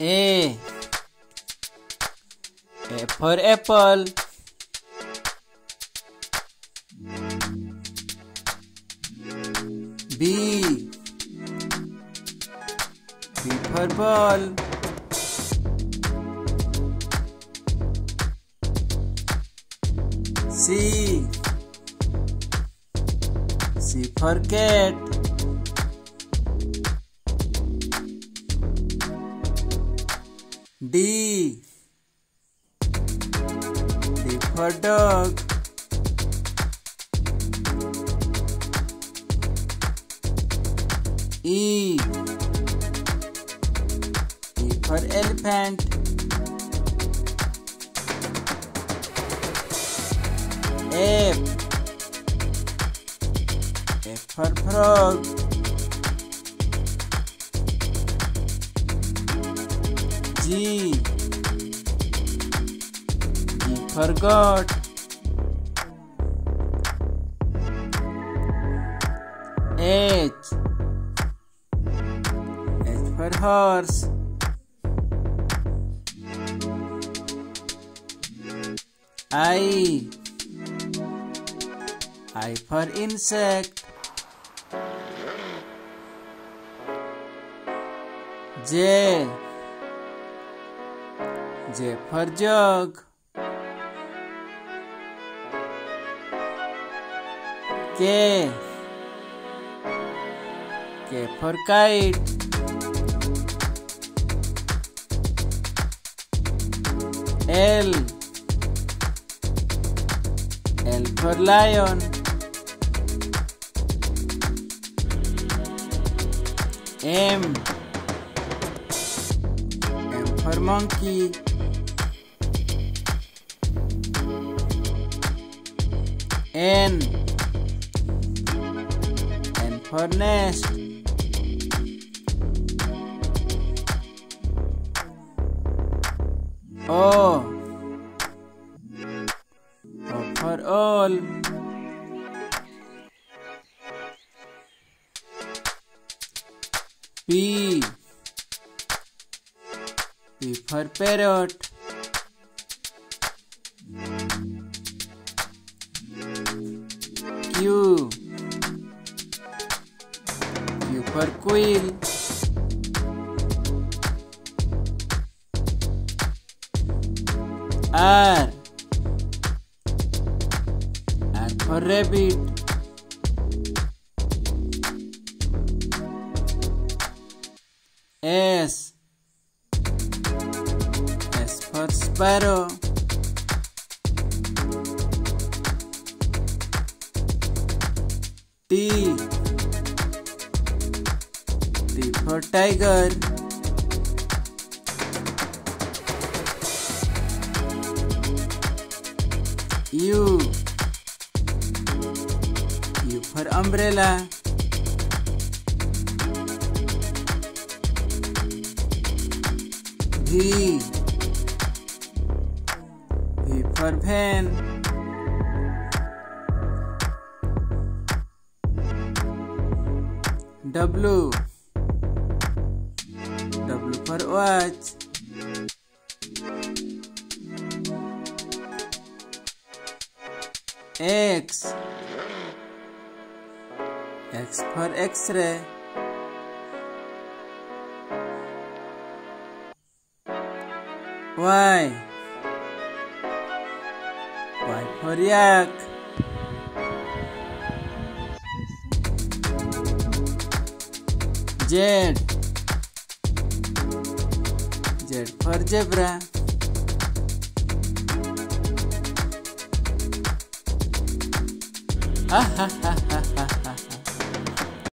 A. A for apple. B. B for ball. C. C for cat. D. D for dog. E. E for elephant. F. F for frog. G for God. H. H for horse. I. I for insect. J. J for jug. K. K for kite. L. L for lion. M. M for monkey. N. N for nest. O. O for all. P. P for parrot. Q. Q for quill. R. R for rabbit. S. S for sparrow. For tiger. U. U for umbrella. V. V for van. W. W for watch. X. X for X-ray. Y. Y for yak. Z. Z for zebra. Ha ha ha ha ha.